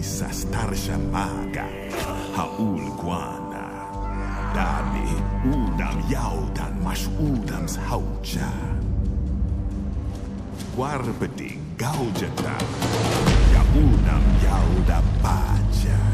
niissä Haul haulguana. Dami udam Yaudan, Mash udams Haucha, Guarbedi Gaujata, ja udam jauda pacha.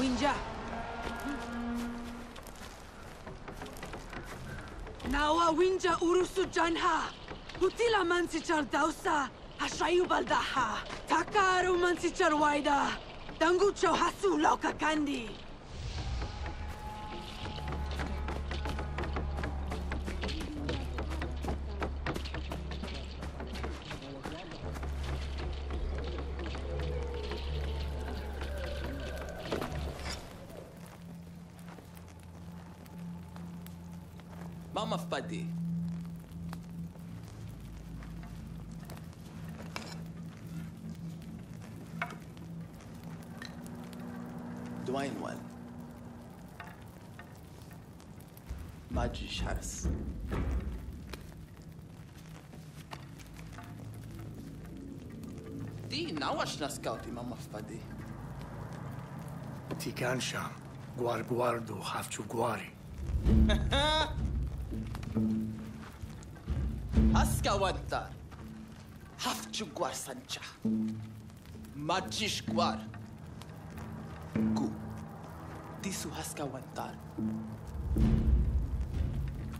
Winja. Nawa winja urusu janha. Hutila mansichar dausa. Hashayu baldaha. Takaru mansichar waida. Dangucho hasu lauka kandi. xna skawti ma mafpadi. Ti kanxa, gwar gwardu ħafċu gwari. Aska waddar, ħafċu gwar sanċa. Maġġix gwar. Gu, disu ħaska waddar.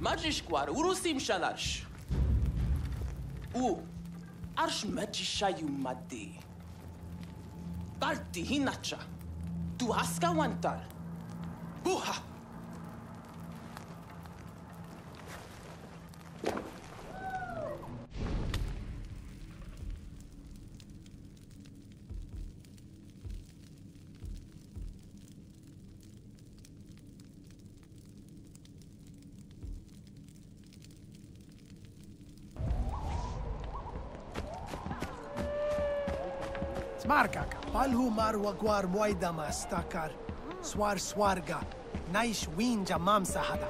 Maġġix gwar, urusim xanarx. U, arx maġġixa jum maddi. parte, Hinacha. Tú has que aguantar. ¡Buja! Alhu marwa gwar moida mastakar. Swar swarga. Naish winja Mam mamsahada.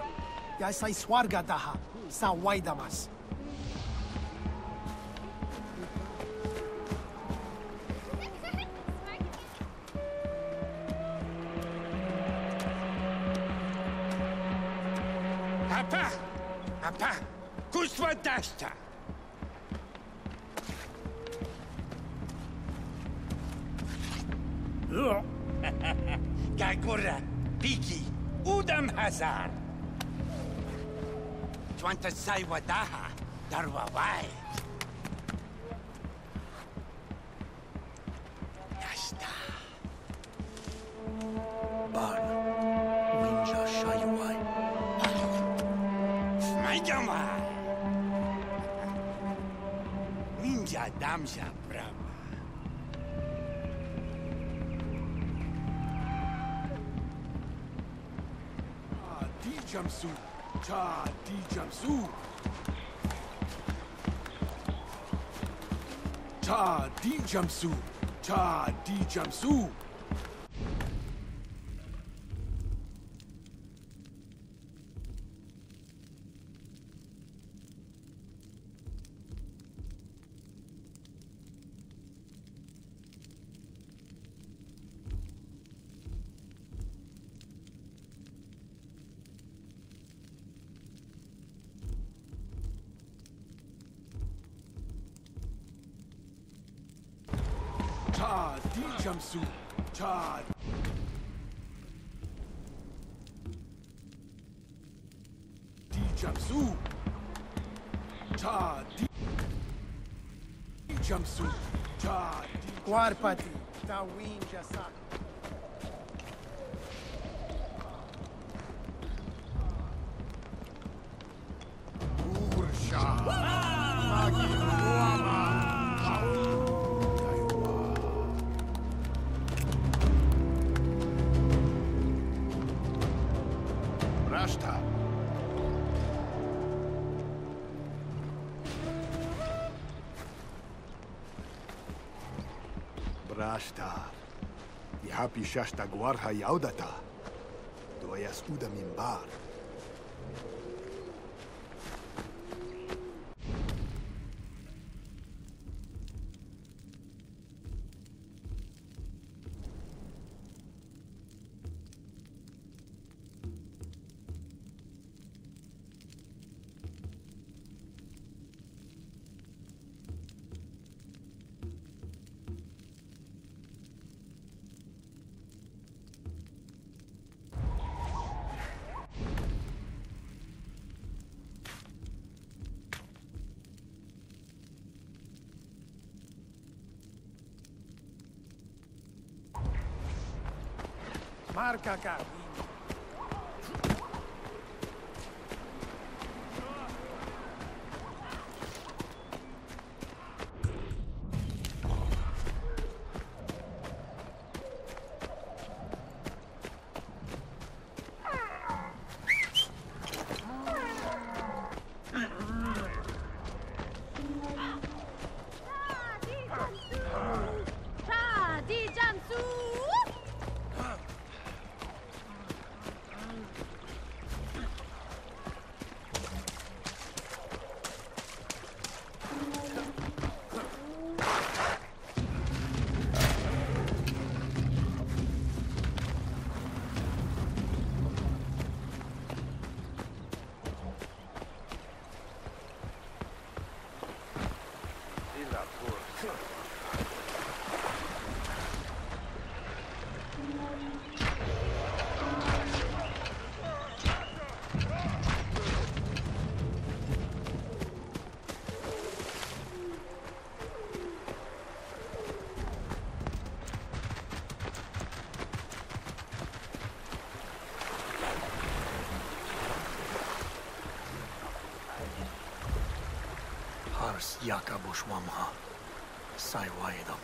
Yasai swarga daha. Sa waidamas. mas. Gagura! Piki, Udam Hazar. Twanta Sai Wadaha, Darwawai. Yasta. Barn. Winja Shayuai. Majama. Ninja Damsha jumpsuit. Cha D jumpsuit. Cha D jumpsuit. Cha D jumpsuit. Pursuit. Charge. D-jumpsuit. Charge. Jumpsuit. Charge. Quarpati. Tawin Jasak. Shashtaguar Hayaldata. Tu és Udamimbar. Marca a carro. Jakabushwamha Saiwaidam.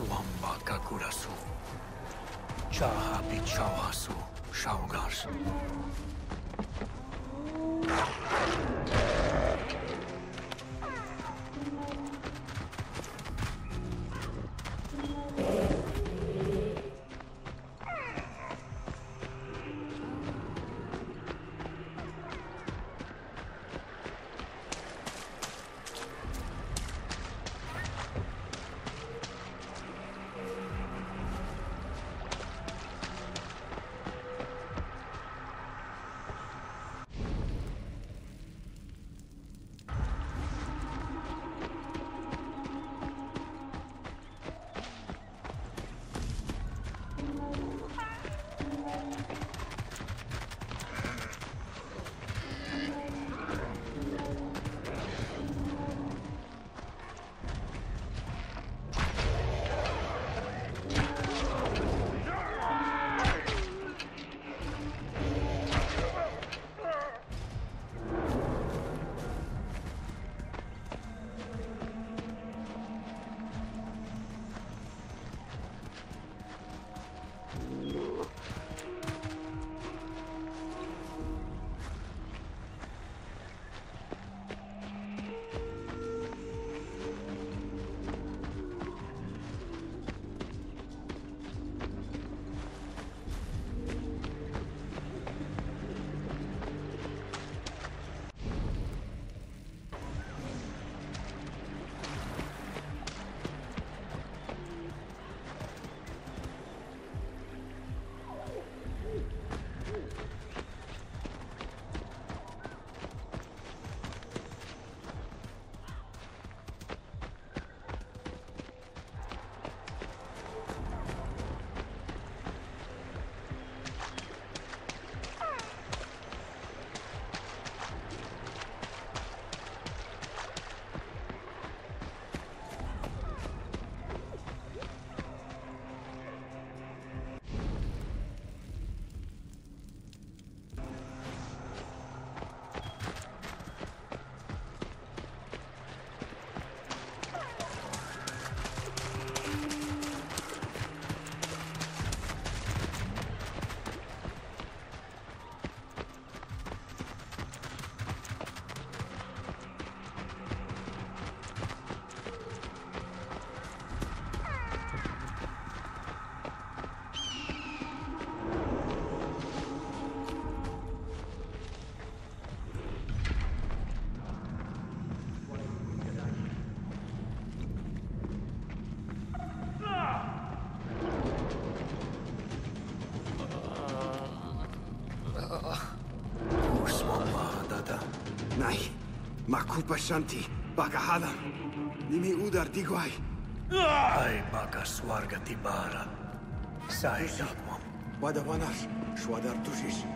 Suamba Kakurasu. Chaha Pichawasu Shaugas. Bashanti, Bakahalam, Nimi Udar Digwai. Ai Baka Swargatibara. Sai Dadwam. Wadawanar, Shwadar Tushish.